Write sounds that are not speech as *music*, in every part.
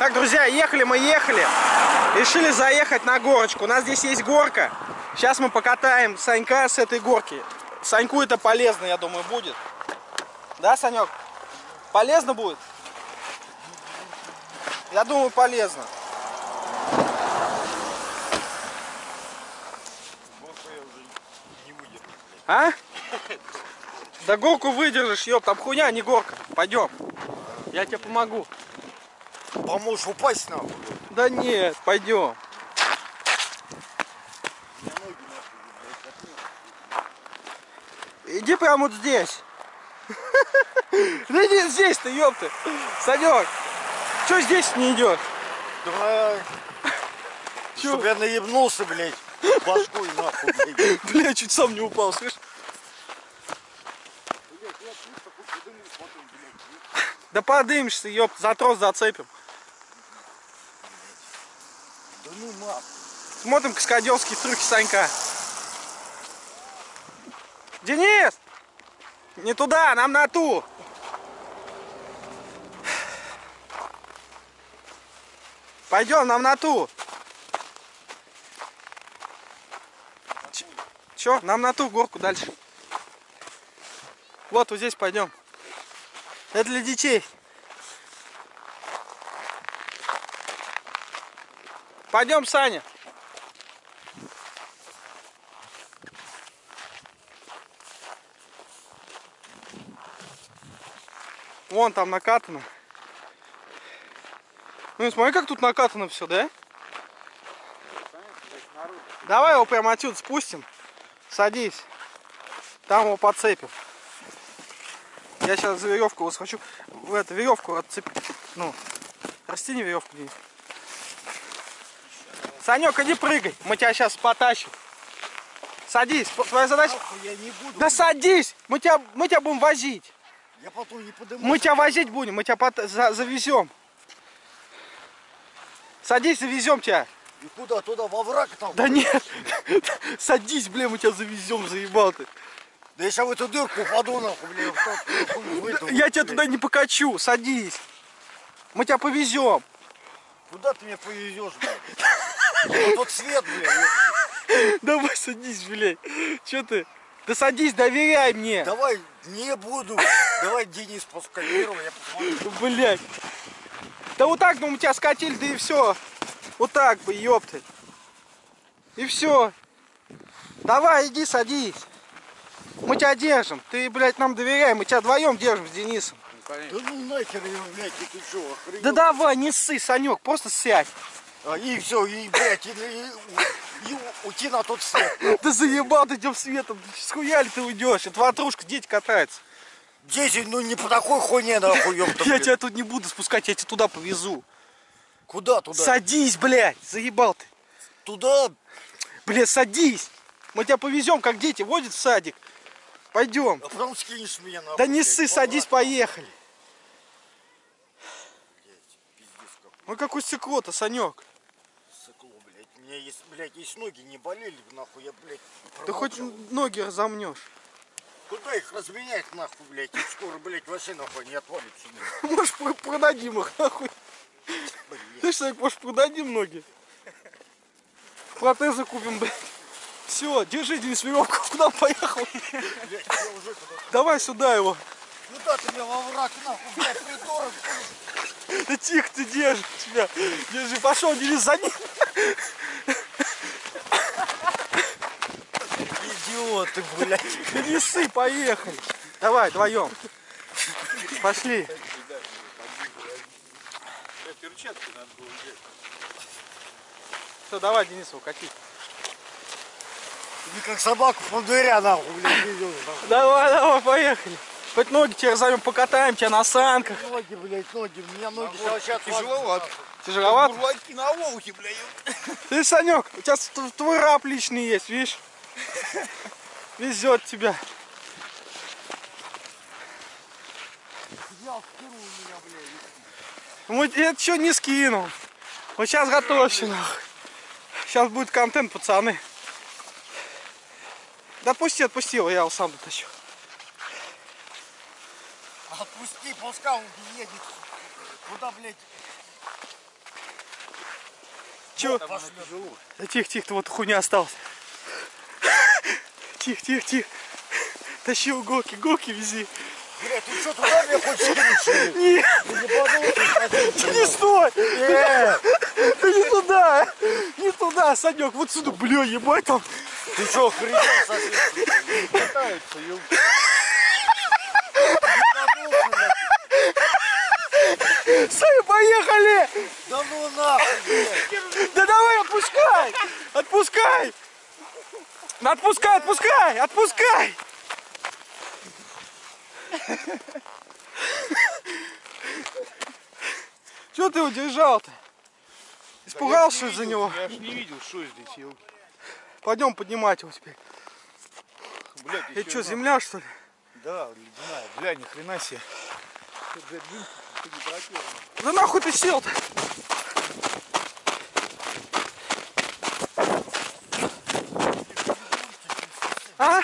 Так, друзья, ехали мы, ехали. Решили заехать на горочку. У нас здесь есть горка. Сейчас мы покатаем Санька с этой горки. Саньку это полезно, я думаю, будет. Да, Санек? Полезно будет? Я думаю, полезно. А? Да горку выдержишь, ёп, там хуйня, а не горка. Пойдем. Я тебе помогу. Поможешь упасть нахуй. Да нет, пойдем. Иди прямо вот здесь. *laughs* Да иди здесь ты, ёпты. Санек, что здесь не идешь? Давай. Чё? Чтоб я наебнулся, блядь. Башкой нахуй, блядь. *laughs* Бля, чуть сам не упал, слышь? Да подымешься, ёпт, за трос зацепим. Да ну нахуй. Смотрим каскадерские трюки Санька. Денис! Не туда, нам на ту. Пойдем, нам на ту. Ч- Чё? Нам на ту горку дальше. Вот, вот здесь пойдем. Это для детей. Пойдем, Саня. Вон там накатано. Ну смотри, как тут накатано все, да? Давай его прямо отсюда спустим. Садись. Там его подцепим. Я сейчас за веревку вот хочу. В эту веревку отцепить. Ну, растяни веревку Денис. Санек, иди прыгай. Мы тебя сейчас потащим. Садись. Твоя задача... Я не буду. Да садись! Мы тебя, мы тебя будем возить. Я потом не подыму. Мы тебя возить будем, мы тебя за- завезем. Садись, завезем тебя. И куда? Туда, во враг там? Да нет, *laughs* садись, блин, мы тебя завезем, заебал ты. Да я сейчас в эту дырку упаду, нахуй, блядь. в тот, нахуй, в эту, Я тебя туда не покачу, садись. Мы тебя повезем. Куда ты меня повезешь, блядь? Тот свет, блядь. Давай садись, блядь. Че ты? Да садись, доверяй мне. Давай, не буду. Давай, Денис, первый, я посмотрю. Блядь. Да вот так, ну мы тебя скатили, да и все. Вот так бы, ёпты. И все. Давай, иди, садись. Мы тебя держим. Ты, блядь, нам доверяй. Мы тебя вдвоем держим с Денисом. Да ну нахер его, блядь, ты что, охренел? Да давай, не ссы, Санек, просто сядь. А, и все, и, блядь, и, и- и уйти на тот свет. *laughs* Да заебал ты этим светом. С хуя ли ты уйдешь? Это ватрушка, дети катаются. Дети, ну не по такой хуйне, нахуй, ёпта, *laughs* Я тебя тут не буду спускать, я тебя туда повезу. Куда туда? Садись, блядь, заебал ты. Туда, Блядь, садись. Мы тебя повезем, как дети водят в садик. Пойдем. а потом скинешь меня, нахуй. Да не ссы, садись, поехали. Какой Ну какое стекло-то, Санек. сыкло, блядь. У меня есть, блядь, есть ноги не болели, нахуй, я, блядь, Ты хоть промолчал. ноги разомнешь. Куда их разменять, нахуй, блядь? Их скоро, блядь, вообще, нахуй, не отвалится. *laughs* Может, про- продадим их, нахуй. Блядь, Ты что, может, продадим ноги? Протезы купим, блядь. Все, держи, Денис, веревку. *laughs* Куда он поехал? блядь. Давай сюда его. Куда ты меня во враг, нахуй, блядь, придурок? Да тихо ты держи тебя. Держи, пошел, Денис, за ним. Идиоты, блядь. Да не ссы, поехали. Давай, вдвоем. Пошли. Перчатки надо было взять. Все, давай, Денис, его Ты как собаку по дыря, нахуй, блядь, нахуй. Давай, давай, поехали. Хоть ноги тебе разовьем, покатаем тебя на санках. Ноги, блядь, ноги, у меня ноги вообще Тяжеловато. Тяжеловато? Бурлаки на Волге, блядь. Ты, Санек, у тебя твой раб личный есть, видишь? Везет тебя. Взял, скинул меня, блядь. Вот я что не скинул. Вот сейчас готовься, нахуй. Сейчас будет контент, пацаны. Да отпусти, отпусти его, я его сам дотащу. Отпусти, пускай он едет. Куда, блядь? Тяжело. Да тихо, тихо, ты вот хуйня осталась. *laughs* Тихо, тихо, тихо. Тащи у Гоки, Гоки вези. Блядь, ты что, туда меня хочешь кинуть, что ли? *laughs* Не, Ты не подумал, ты ты не стой! Нет! Ты не туда! Не туда, Санек, вот сюда, бля, ебать там. Ты что, охренел совсем? Катаются, ёб. Саня, поехали! Да ну нахуй, блядь! Да давай, отпускай! Отпускай! Да отпускай, отпускай! Отпускай! Чего ты удержал-то? Испугался из-за него? Я аж не видел, что здесь, елки. Пойдем поднимать его теперь. Блядь, Это что, земля что ли? Да, ледяная. Бля, ни хрена себе. Да нахуй ты сел-то? А?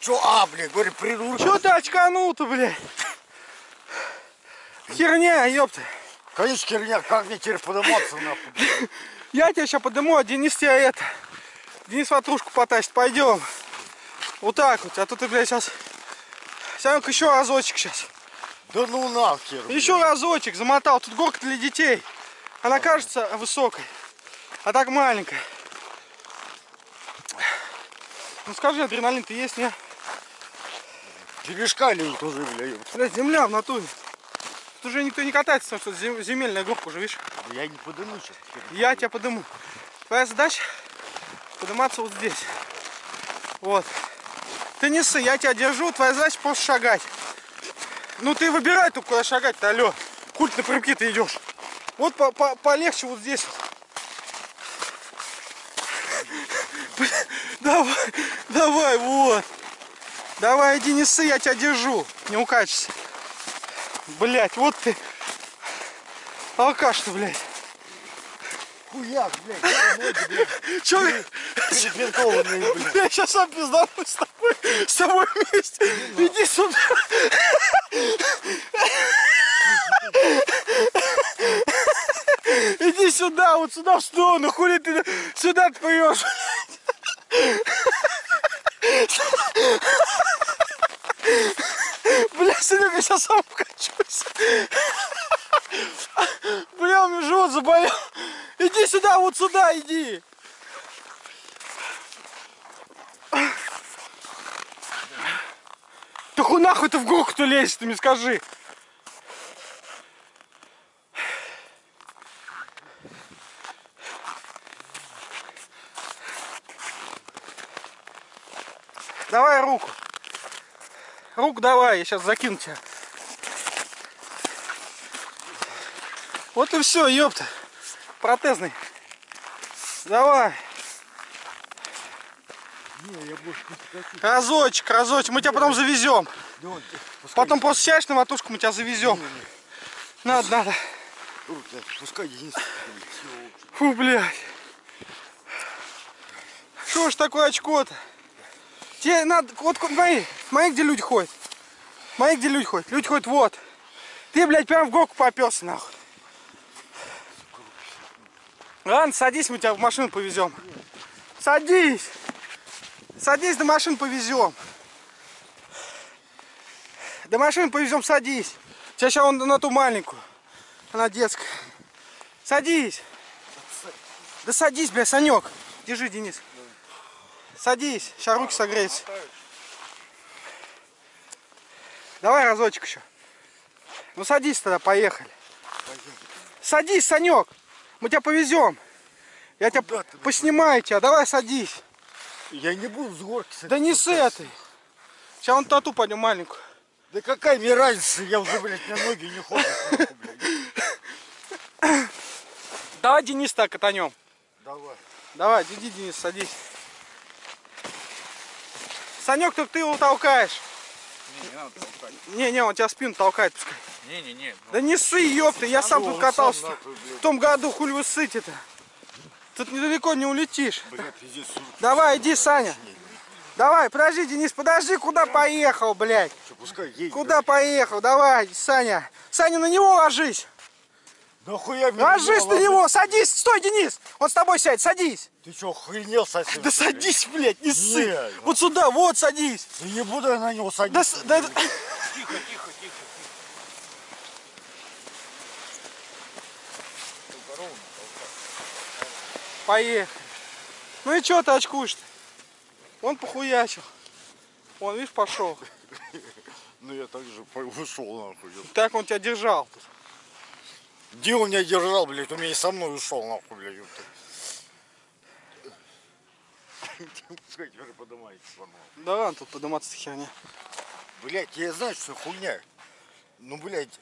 Чё, а, блядь, говорю, придурок. Чего ты очканул-то, блядь? Херня, ёпта. Конечно, херня, как мне теперь подниматься, нахуй? Я тебя сейчас подниму, а Денис тебя это. Денис ватрушку потащит, пойдем. Вот так вот, а то ты, блядь, сейчас... Санек, еще разочек сейчас. Да ну нахер. блядь. Еще разочек замотал. Тут горка для детей. Она кажется высокой, а так маленькая. Ну скажи, адреналин ты есть, не? Перешкаливают уже, блядь. Блядь, земля в натуре. Тут уже никто не катается, потому что зем- земельная горка уже, видишь? Я не подниму сейчас. Я тебя подыму. Твоя задача подниматься вот здесь. Вот. Ты не ссы, я тебя держу, твоя задача просто шагать. Ну ты выбирай только куда шагать-то, алло. Культ напрямки ты идешь. Вот по -по полегче вот здесь. Давай, давай, вот. Давай, иди не ссы, я тебя держу. Не укачешься. Блять, вот ты. Алкаш ты, блядь. Хуяк, блядь, я перебинтованные, блядь. я сейчас сам пизданусь с тобой, с тобой вместе. Иди сюда. Иди сюда, вот сюда в сторону, хули ты сюда ты поешь. Бля, я сейчас сам вкачусь. Бля, у меня живот заболел. Иди сюда, вот сюда иди. Да хуй нахуй ты в горку-то лезешь, ты мне скажи. Давай руку. Руку давай, я сейчас закину тебя. Вот и все, ёпта. Протезный. Давай. Не, я больше не хочу. Разочек, разочек. Мы тебя потом завезем. Потом просто сядешь на матушку, мы тебя завезем. Надо, надо. Рук, да, пускай Денис. Фу, блядь. Что ж такое очко-то? Тебе надо, вот смотри, смотри, где люди ходят. Смотри, где люди ходят. Люди ходят вот. Ты, блядь, прям в горку попёрся, нахуй. Ладно, садись, мы тебя в машину повезем. Садись. Садись, до машин повезем. До машины повезем, садись. Тебя сейчас он на ту маленькую. Она детская. Садись. Да садись, бля, Санек. Держи, Денис. Садись, сейчас руки согреются. Давай разочек еще. Ну садись тогда, поехали. Садись, Санек. Мы тебя повезем. Я тебя поснимаю тебя. Давай садись. Я не буду с горки. с Да не с этой. Сейчас он тату пойдем маленькую. Да какая мне разница, я уже, блядь, на ноги не ходят. Давай Денис так катанем. Давай. Давай, иди, Денис, садись. Санек, только ты его толкаешь. Не, не надо толкать. Не, не, он тебя спину толкает, пускай. Не-не-не. ну, Да не ссы, ёпта, я сам ну, тут он катался. В том году хуй вы ссыте-то. Тут недалеко не улетишь. Блядь, пиздец. Давай, иди, Саня. Давай, подожди, Денис, подожди, куда поехал, блядь? Что, пускай едет. Куда поехал? Давай, Саня. Саня, на него ложись. блядь. Нахуя меня Ложись на него, садись, стой, Денис! Он с тобой сядь, садись! Ты что, охренел совсем? Да садись, блядь, не ссы! Вот сюда, вот садись! Да не буду я на него Да, садиться. с- да- Тихо, тихо, Поехали. Ну и чё ты очкуешь-то? Он похуячил. Он, видишь, пошел. *laughs* Ну я так же ушел нахуй. Так он тебя держал. тут. Где он меня держал, блядь? Он меня и со мной ушел нахуй, блядь. Пускай теперь подымается сломал. Да ладно, тут подниматься херня. Блять, я знаю, что хуйня. Ну, блядь,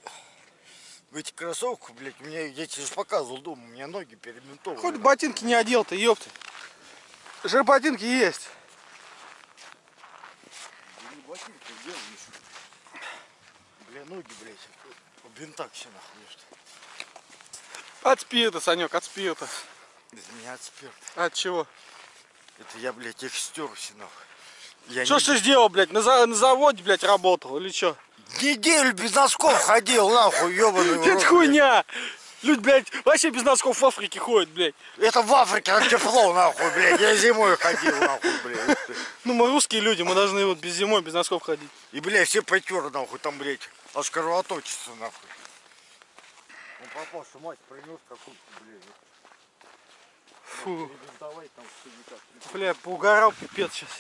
в этих кроссовках, блядь, меня, я тебе же показывал дома, у меня ноги перебинтованы. Хоть ботинки не одел ты, ёпты. Же ботинки есть. Да не ботинки, где еще? Бля, ноги, блядь, в бинтах все нахуй, ёпта. От спирта, Санек, от спирта. Это не от спирта. От чего? Это я, блядь, их стер все нахуй. Я Что не- ж ты сделал, блядь? На, за- на заводе, блядь, работал или что? Неделю без носков ходил, нахуй, ебаный *laughs* Это хуйня. Люди, блядь, вообще без носков в Африке ходят, блядь. Это в Африке там тепло, нахуй, блядь. Я зимой ходил, нахуй, блядь. Ну, мы русские люди, мы должны вот без зимой, без носков ходить. И, блядь, все потер, нахуй, там, блядь, аж кровоточится, нахуй. Ну, папаша, мать, принес какую-то, блядь. Фу, бля, поугарал пипец сейчас.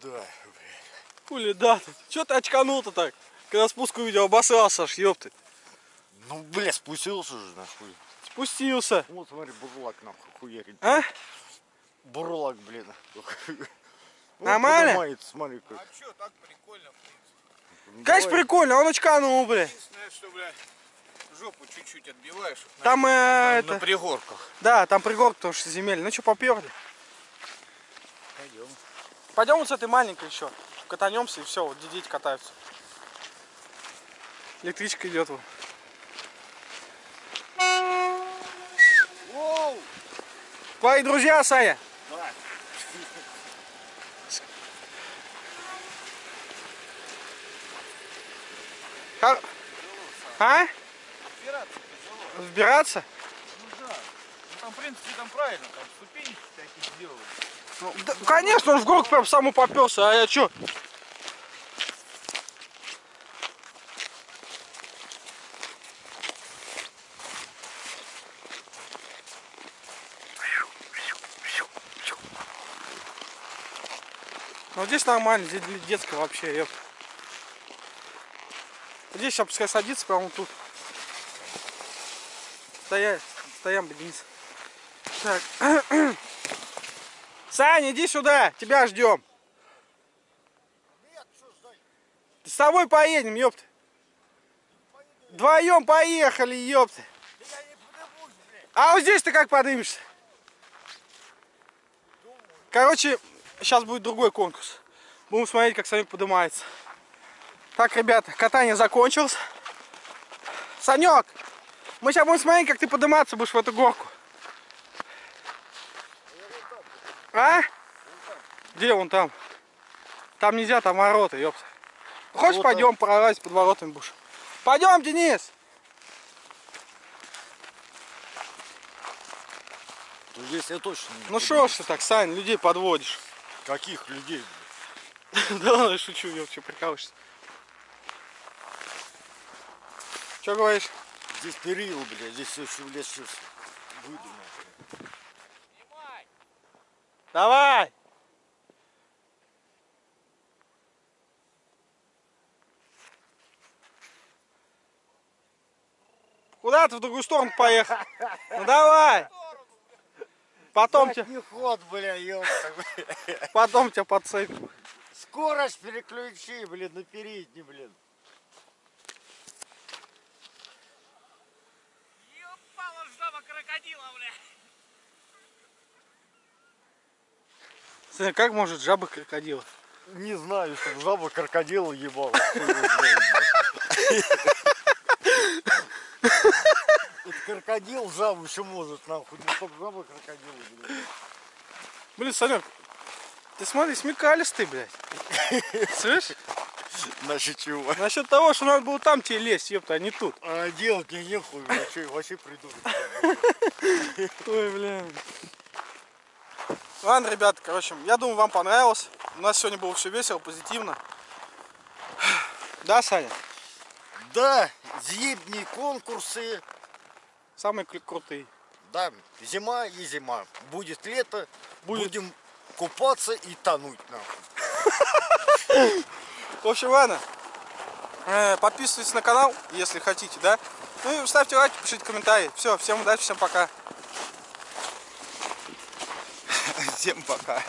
Да. Хули, да. Чё ты очканул-то так? Когда спуск увидел, обосрался аж, ёпты. Ну, блядь, спустился же, нахуй. Спустился. Вот, смотри, бурлак, нахуй, хуярит. А? Бурлак, блин. Вот Нормально? поднимается, смотри, как. А чё, так прикольно, в принципе. Ну, Конечно, давай. прикольно, он очканул, бля. Единственное, что, блядь, жопу чуть-чуть отбиваешь. вот на- Там, э, на, это... на пригорках. Да, там пригорк, потому что земель. Ну что, поперли? Пойдем. Пойдем вот с этой маленькой еще. Катанемся и все, вот дети катаются. Электричка идет вон. Воу! Твои друзья, Саня? Да. А? Тяжело. Взбираться? Ну да. Ну там, в принципе, там правильно, там ступеньки такие сделали. Ну, да, конечно, он в горку прям саму поперся, а я что? Ну здесь нормально, здесь детского вообще, ёп. Здесь сейчас пускай садится прямо тут. Стоять, стоям, Денис. Так. Саня, иди сюда, тебя ждем. Нет, ждать? С тобой поедем, ёпта. Вдвоем поехали, ёпта. А вот здесь ты как поднимешься? Короче, сейчас будет другой конкурс. Будем смотреть, как Санек поднимается. Так, ребята, катание закончилось. Санек, мы сейчас будем смотреть, как ты подниматься будешь в эту горку. А? Где он там? Там нельзя, там ворота, ёпта. Хочешь, Вот пойдем, пролазь под воротами будешь. Пойдем, Денис. Ну, здесь я точно не Ну шо ж ты так, Сань, людей подводишь. Каких людей? *laughs* Да ладно, я шучу, ёп, что прикалываешься. Что говоришь? Здесь перил, блядь, здесь все еще, блядь, сейчас выйду, нахуй. Давай! Куда ты в другую сторону поехал? Ну давай! Потом, тебя, Не ход, бля, ёпта, бля. потом тебя подцепим. Скорость переключи, блин, на передний, блин. Ебало жаба крокодила, бля. Смотри, как может жаба крокодила? Не знаю, что жаба крокодила ебала. блядь. Это крокодил жабу еще может, нахуй. Ну, чтоб жаба крокодила, блядь. Блин, Санек, ты смотри, смекалистый, блядь. Слышь? Насчет чего? Насчет того, что надо было там тебе лезть, ёпта, а не тут. А делать мне нехуй, вообще, вообще придурок. Ой, блин. Ладно, ребята, короче, я думаю, вам понравилось. У нас сегодня было все весело, позитивно. Да, Саня? Да, зимние конкурсы, Самые кру- крутые. да, зима и зима. Будет лето, Будет. будем купаться и тонуть нахуй. В общем, ладно. Э, Подписывайтесь на канал, если хотите, да? Ну и ставьте лайки, пишите комментарии. Все, всем удачи, всем пока. Всем пока.